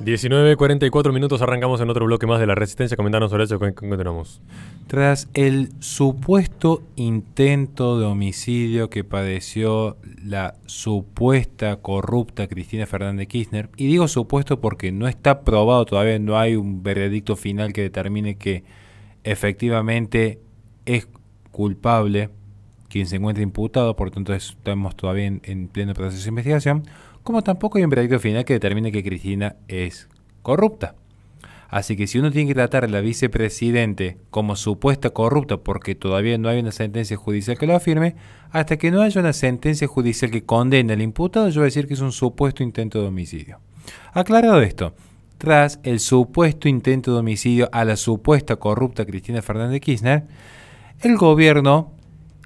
19.44 minutos arrancamos en otro bloque más de la resistencia. Comentanos sobre eso, ¿qué tenemos? Tras el supuesto intento de homicidio que padeció la supuesta corrupta Cristina Fernández Kirchner, y digo supuesto porque no está probado todavía, no hay un veredicto final que determine que efectivamente es culpable quien se encuentra imputado, por tanto estamos todavía en, pleno proceso de investigación, como tampoco hay un veredicto final que determine que Cristina es corrupta. Así que si uno tiene que tratar a la vicepresidente como supuesta corrupta porque todavía no hay una sentencia judicial que lo afirme, hasta que no haya una sentencia judicial que condene al imputado, yo voy a decir que es un supuesto intento de homicidio. Aclarado esto, tras el supuesto intento de homicidio a la supuesta corrupta Cristina Fernández Kirchner, el gobierno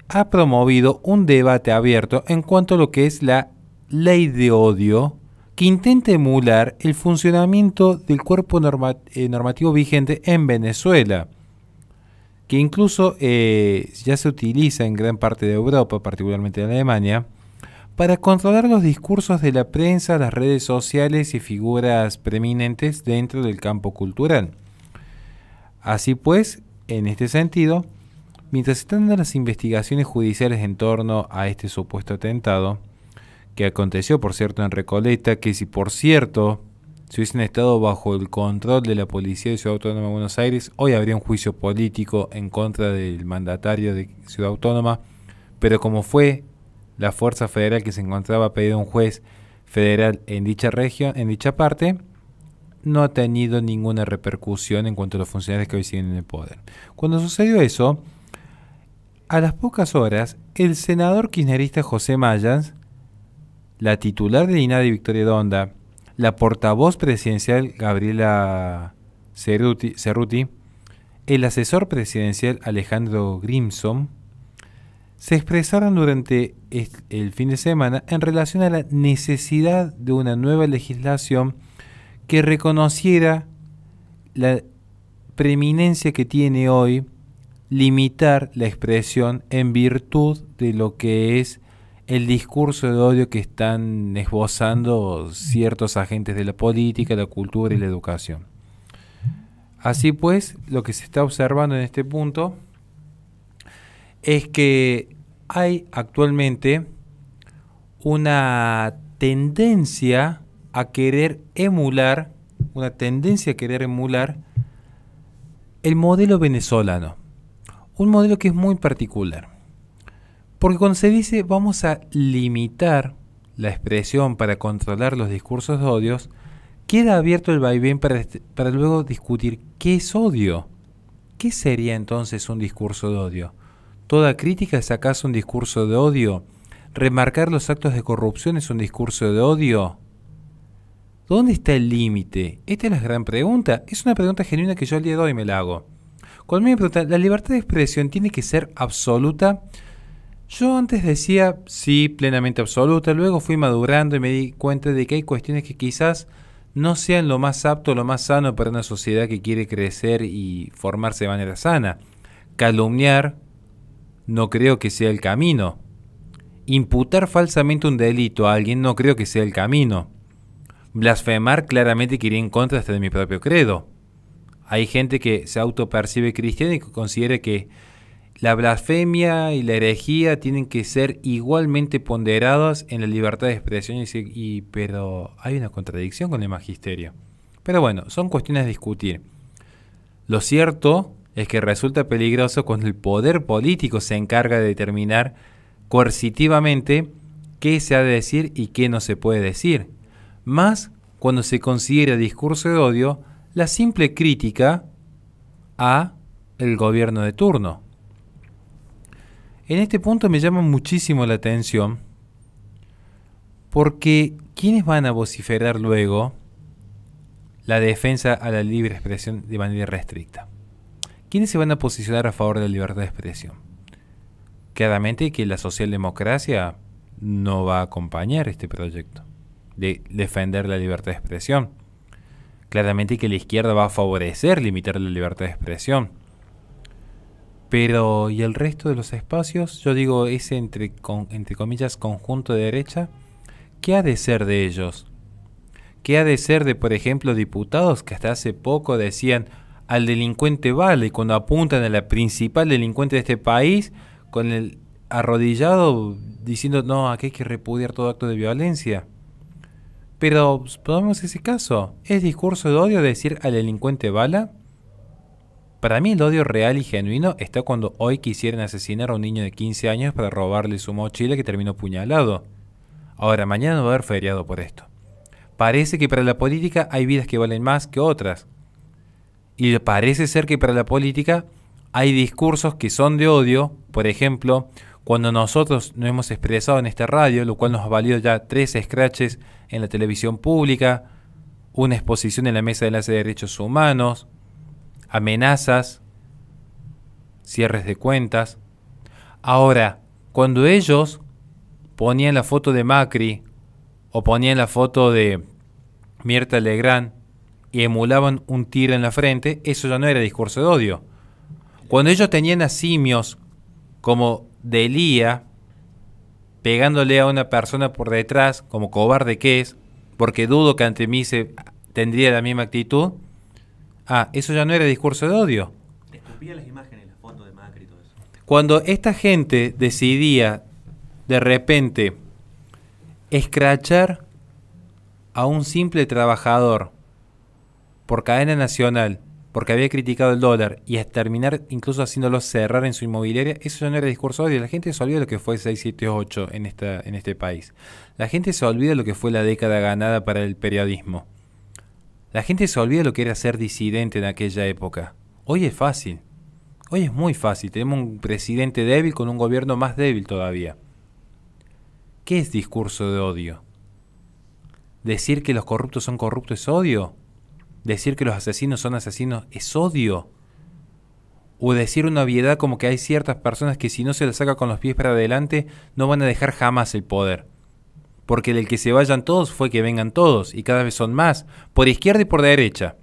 ha promovido un debate abierto en cuanto a lo que es la ley de odio que intenta emular el funcionamiento del cuerpo eh, normativo vigente en Venezuela, que incluso eh, ya se utiliza en gran parte de Europa, particularmente en Alemania, para controlar los discursos de la prensa, las redes sociales y figuras preeminentes dentro del campo cultural. Así pues, en este sentido, mientras están las investigaciones judiciales en torno a este supuesto atentado, que aconteció por cierto en Recoleta, que si por cierto si hubiesen estado bajo el control de la Policía de Ciudad Autónoma de Buenos Aires, hoy habría un juicio político en contra del mandatario de Ciudad Autónoma, pero como fue la fuerza federal que se encontraba a un juez federal en dicha región, en dicha parte, no ha tenido ninguna repercusión en cuanto a los funcionarios que hoy siguen en el poder. Cuando sucedió eso, a las pocas horas, el senador kirchnerista José Mayans la titular de INADI Victoria Donda, la portavoz presidencial Gabriela Cerruti, el asesor presidencial Alejandro Grimson, se expresaron durante el fin de semana en relación a la necesidad de una nueva legislación que reconociera la preeminencia que tiene hoy limitar la expresión en virtud de lo que es el discurso de odio que están esbozando ciertos agentes de la política, la cultura y la educación. Así pues, lo que se está observando en este punto es que hay actualmente una tendencia a querer emular, una tendencia a querer emular el modelo venezolano. Un modelo que es muy particular. Porque cuando se dice vamos a limitar la expresión para controlar los discursos de odios, queda abierto el vaivén para, este, para luego discutir qué es odio. ¿Qué sería entonces un discurso de odio? ¿Toda crítica es acaso un discurso de odio? ¿Remarcar los actos de corrupción es un discurso de odio? ¿Dónde está el límite? Esta es la gran pregunta. Es una pregunta genuina que yo al día de hoy me la hago. Cuando me preguntan, ¿la libertad de expresión tiene que ser absoluta? Yo antes decía sí, plenamente absoluta, luego fui madurando y me di cuenta de que hay cuestiones que quizás no sean lo más apto, lo más sano para una sociedad que quiere crecer y formarse de manera sana. Calumniar no creo que sea el camino. Imputar falsamente un delito a alguien no creo que sea el camino. Blasfemar claramente que iría en contra hasta de mi propio credo. Hay gente que se autopercibe cristiana y que considera que la blasfemia y la herejía tienen que ser igualmente ponderados en la libertad de expresión, y, pero hay una contradicción con el magisterio. Pero bueno, son cuestiones a discutir. Lo cierto es que resulta peligroso cuando el poder político se encarga de determinar coercitivamente qué se ha de decir y qué no se puede decir. Más cuando se considera discurso de odio la simple crítica a el gobierno de turno. En este punto me llama muchísimo la atención porque ¿quiénes van a vociferar luego la defensa a la libre expresión de manera restricta? ¿Quiénes se van a posicionar a favor de la libertad de expresión? Claramente que la socialdemocracia no va a acompañar este proyecto de defender la libertad de expresión. Claramente que la izquierda va a favorecer limitar la libertad de expresión pero, ¿y el resto de los espacios? Yo digo ese entre, entre comillas conjunto de derecha. ¿Qué ha de ser de ellos? ¿Qué ha de ser de, por ejemplo, diputados que hasta hace poco decían al delincuente vale cuando apuntan a la principal delincuente de este país con el arrodillado diciendo no, aquí hay que repudiar todo acto de violencia? Pero podemos ese caso. ¿Es discurso de odio decir al delincuente bala? Para mí el odio real y genuino está cuando hoy quisieran asesinar a un niño de 15 años para robarle su mochila que terminó puñalado. Ahora, mañana no va a haber feriado por esto. Parece que para la política hay vidas que valen más que otras. Y parece ser que para la política hay discursos que son de odio, por ejemplo, cuando nosotros nos hemos expresado en esta radio, lo cual nos ha valido ya tres scratches en la televisión pública, una exposición en la Mesa de Enlace de Derechos Humanos, amenazas, cierres de cuentas. Ahora, cuando ellos ponían la foto de Macri o ponían la foto de Mirta Legrand y emulaban un tiro en la frente, eso ya no era discurso de odio. Cuando ellos tenían a simios como Delía pegándole a una persona por detrás, como cobarde que es, porque dudo que ante mí se tendría la misma actitud, ah, eso ya no era discurso de odio. las imágenes, las fotos de Macri y todo eso. Cuando esta gente decidía de repente escrachar a un simple trabajador por cadena nacional porque había criticado el dólar y a terminar incluso haciéndolo cerrar en su inmobiliaria, eso ya no era discurso odio. La gente se olvida lo que fue 678 en, en este país. La gente se olvida lo que fue la década ganada para el periodismo. La gente se olvida lo que era ser disidente en aquella época. Hoy es fácil. Hoy es muy fácil. Tenemos un presidente débil con un gobierno más débil todavía. ¿Qué es discurso de odio? ¿Decir que los corruptos son corruptos es odio? ¿Decir que los asesinos son asesinos es odio? ¿O decir una obviedad como que hay ciertas personas que si no se les saca con los pies para adelante no van a dejar jamás el poder? Porque del que se vayan todos fue que vengan todos y cada vez son más, por izquierda y por derecha.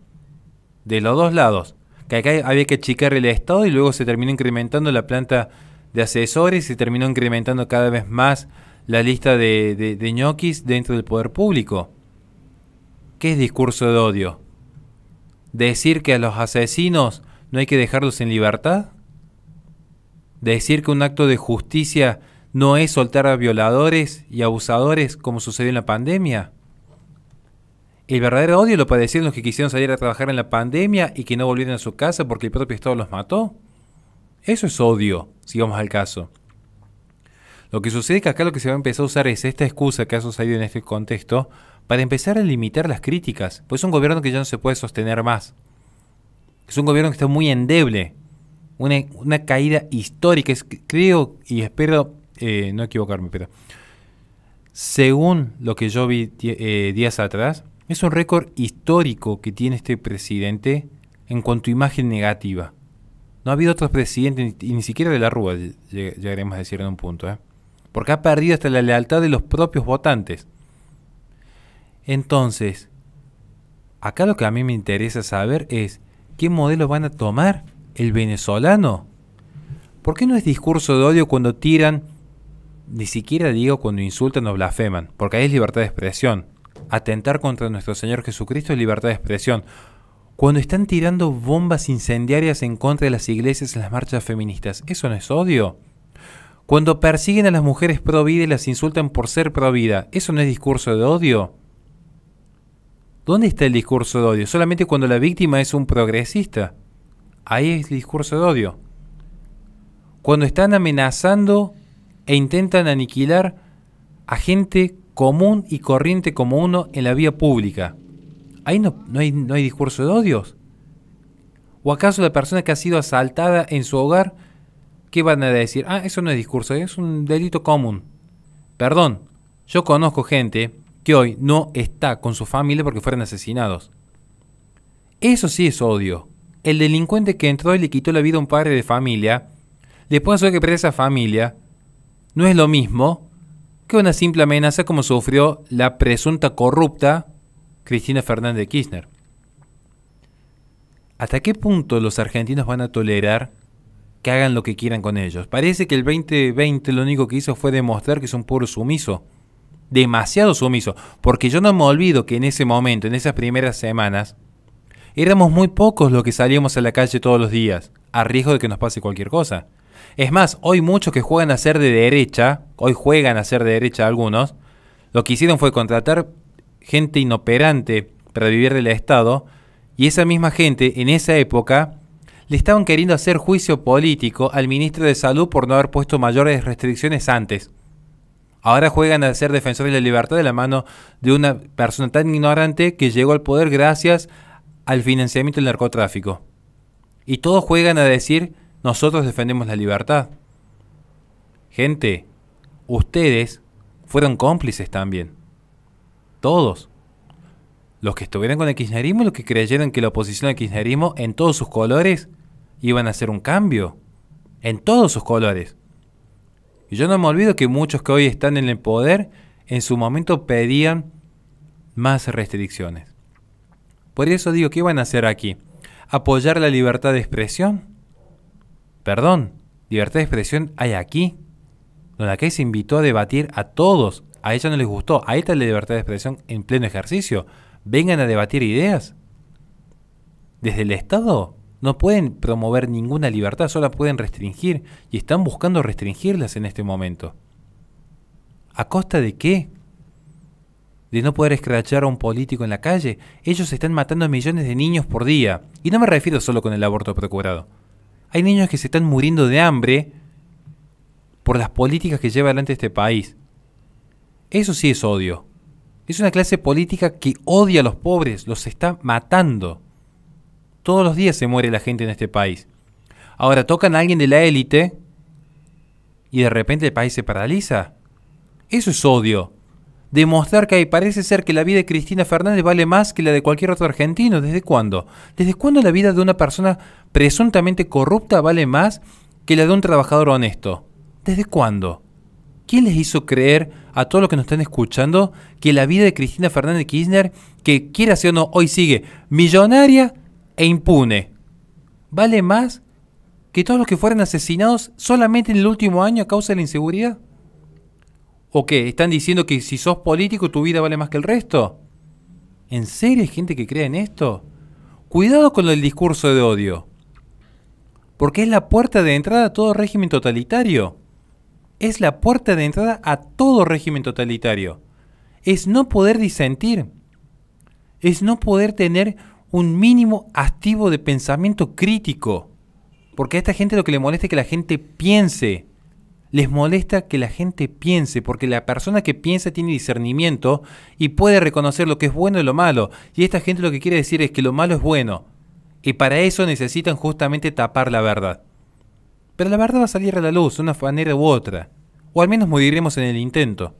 De los dos lados. Que acá había que achicar el Estado y luego se terminó incrementando la planta de asesores y se terminó incrementando cada vez más la lista de, de, ñoquis dentro del poder público. ¿Qué es discurso de odio? ¿Decir que a los asesinos no hay que dejarlos en libertad? ¿Decir que un acto de justicia no es soltar a violadores y abusadores como sucedió en la pandemia? El verdadero odio lo padecieron los que quisieron salir a trabajar en la pandemia y que no volvieron a su casa porque el propio Estado los mató. Eso es odio, si vamos al caso. Lo que sucede es que acá lo que se va a empezar a usar es esta excusa que ha sucedido en este contexto para empezar a limitar las críticas, pues es un gobierno que ya no se puede sostener más. Es un gobierno que está muy endeble, una, caída histórica, es, creo y espero eh, no equivocarme, pero según lo que yo vi eh, días atrás, es un récord histórico que tiene este presidente en cuanto a imagen negativa. No ha habido otros presidentes, ni, ni siquiera de la Rúa, llegaremos a decir en un punto. ¿eh? porque ha perdido hasta la lealtad de los propios votantes. Entonces, acá lo que a mí me interesa saber es qué modelo van a tomar el venezolano. ¿Por qué no es discurso de odio cuando tiran, ni siquiera digo cuando insultan o blasfeman, porque ahí es libertad de expresión. Atentar contra nuestro Señor Jesucristo es libertad de expresión. Cuando están tirando bombas incendiarias en contra de las iglesias en las marchas feministas, ¿eso no es odio? Cuando persiguen a las mujeres pro vida y las insultan por ser pro vida, ¿eso no es discurso de odio? ¿Dónde está el discurso de odio? Solamente cuando la víctima es un progresista. Ahí es el discurso de odio. Cuando están amenazando e intentan aniquilar a gente común y corriente como uno en la vía pública. Ahí no, no, hay, no hay discurso de odios. ¿O acaso la persona que ha sido asaltada en su hogar ¿qué van a decir? Ah, eso no es discurso, es un delito común. Perdón, yo conozco gente hoy no está con su familia porque fueron asesinados. Eso sí es odio. El delincuente que entró y le quitó la vida a un padre de familia, después de que perder esa familia, no es lo mismo que una simple amenaza como sufrió la presunta corrupta Cristina Fernández de Kirchner. ¿Hasta qué punto los argentinos van a tolerar que hagan lo que quieran con ellos. Parece que el 2020 lo único que hizo fue demostrar que es un pueblo sumiso. Demasiado sumiso, porque yo no me olvido que en ese momento, en esas primeras semanas, éramos muy pocos los que salíamos a la calle todos los días, a riesgo de que nos pase cualquier cosa. Es más, hoy muchos que juegan a ser de derecha, hoy juegan a ser de derecha algunos, lo que hicieron fue contratar gente inoperante para vivir del Estado, y esa misma gente en esa época le estaban queriendo hacer juicio político al ministro de Salud por no haber puesto mayores restricciones antes. Ahora juegan a ser defensores de la libertad de la mano de una persona tan ignorante que llegó al poder gracias al financiamiento del narcotráfico. Y todos juegan a decir, nosotros defendemos la libertad. Gente, ustedes fueron cómplices también. Todos. Los que estuvieron con el kirchnerismo y los que creyeron que la oposición al kirchnerismo en todos sus colores iban a hacer un cambio. En todos sus colores. Y yo no me olvido que muchos que hoy están en el poder en su momento pedían más restricciones. Por eso digo, ¿qué van a hacer aquí? ¿Apoyar la libertad de expresión? Perdón, libertad de expresión hay aquí, donde aquí se invitó a debatir a todos. A ella no les gustó, ahí está la libertad de expresión en pleno ejercicio. Vengan a debatir ideas. Desde el Estado no pueden promover ninguna libertad, solo pueden restringir y están buscando restringirlas en este momento. ¿A costa de qué? De no poder escrachar a un político en la calle. Ellos están matando a millones de niños por día. Y no me refiero solo con el aborto procurado. Hay niños que se están muriendo de hambre por las políticas que lleva adelante este país. Eso sí es odio. Es una clase política que odia a los pobres, los está matando. Todos los días se muere la gente en este país. Ahora tocan a alguien de la élite y de repente el país se paraliza. Eso es odio. Demostrar que parece ser que la vida de Cristina Fernández vale más que la de cualquier otro argentino. ¿Desde cuándo? ¿Desde cuándo la vida de una persona presuntamente corrupta vale más que la de un trabajador honesto? ¿Desde cuándo? ¿Quién les hizo creer a todos los que nos están escuchando que la vida de Cristina Fernández Kirchner, que quiera ser o no, hoy sigue millonaria e impune, vale más que todos los que fueran asesinados solamente en el último año a causa de la inseguridad? ¿O qué? ¿Están diciendo que si sos político tu vida vale más que el resto? ¿En serio hay gente que cree en esto? Cuidado con el discurso de odio. Porque es la puerta de entrada a todo régimen totalitario. Es la puerta de entrada a todo régimen totalitario. Es no poder disentir. Es no poder tener un mínimo activo de pensamiento crítico. Porque a esta gente lo que le molesta es que la gente piense. Les molesta que la gente piense, porque la persona que piensa tiene discernimiento y puede reconocer lo que es bueno y lo malo. Y esta gente lo que quiere decir es que lo malo es bueno. Y para eso necesitan justamente tapar la verdad. Pero la verdad va a salir a la luz, de una manera u otra. O al menos moriremos en el intento.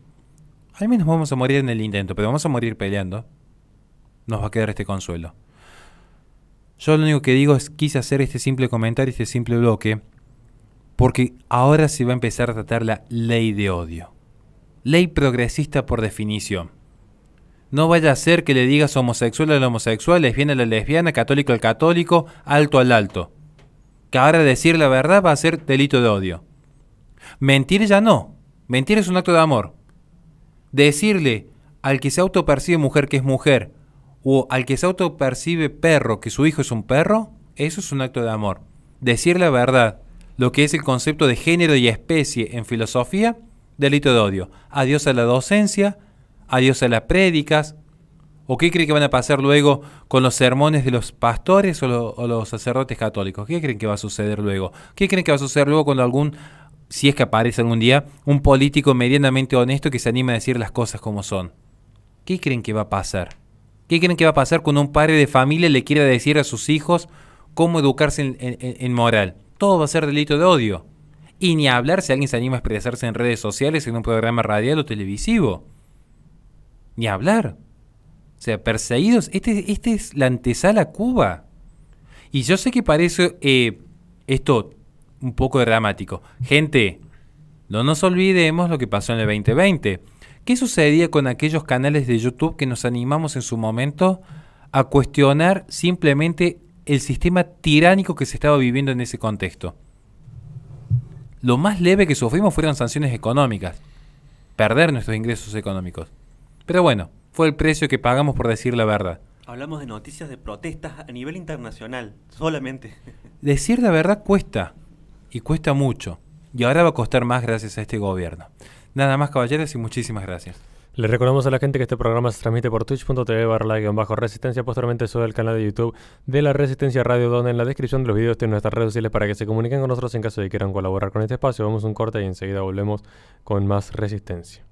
Al menos vamos a morir en el intento, pero vamos a morir peleando. Nos va a quedar este consuelo. Yo lo único que digo es quise hacer este simple comentario, este simple bloque, porque ahora se va a empezar a tratar la ley de odio. Ley progresista por definición. No vaya a ser que le digas homosexual al homosexual, lesbiana a la lesbiana, católico al católico, alto al alto. Que ahora decir la verdad va a ser delito de odio. Mentir ya no. Mentir es un acto de amor. Decirle al que se autopercibe mujer que es mujer, o al que se autopercibe perro que su hijo es un perro, eso es un acto de amor. Decir la verdad, lo que es el concepto de género y especie en filosofía, delito de odio. Adiós a la docencia, adiós a las prédicas. ¿O qué creen que van a pasar luego con los sermones de los pastores o, o los sacerdotes católicos? ¿Qué creen que va a suceder luego? ¿Qué creen que va a suceder luego cuando algún, si es que aparece algún día, un político medianamente honesto que se anima a decir las cosas como son? ¿Qué creen que va a pasar? ¿Qué creen que va a pasar cuando un padre de familia le quiera decir a sus hijos cómo educarse en, moral? Todo va a ser delito de odio. Y ni hablar si alguien se anima a expresarse en redes sociales, en un programa radial o televisivo. Ni hablar. O sea, perseguidos. Este, este es la antesala Cuba. Y yo sé que parece eh, esto un poco dramático. Gente, no nos olvidemos lo que pasó en el 2020. ¿Qué sucedía con aquellos canales de YouTube que nos animamos en su momento a cuestionar simplemente el sistema tiránico que se estaba viviendo en ese contexto? Lo más leve que sufrimos fueron sanciones económicas. perder nuestros ingresos económicos. Pero bueno, fue el precio que pagamos por decir la verdad. Hablamos de noticias de protestas a nivel internacional, solamente. Decir la verdad cuesta, y cuesta mucho. Y ahora va a costar más gracias a este gobierno. Nada más, caballeros, y muchísimas gracias. Le recordamos a la gente que este programa se transmite por twitch.tv barra resistencia, posteriormente sobre el canal de YouTube de la Resistencia Radio, donde en la descripción de los videos tienen nuestras redes sociales para que se comuniquen con nosotros en caso de que quieran colaborar con este espacio. Vamos un corte y enseguida volvemos con más resistencia.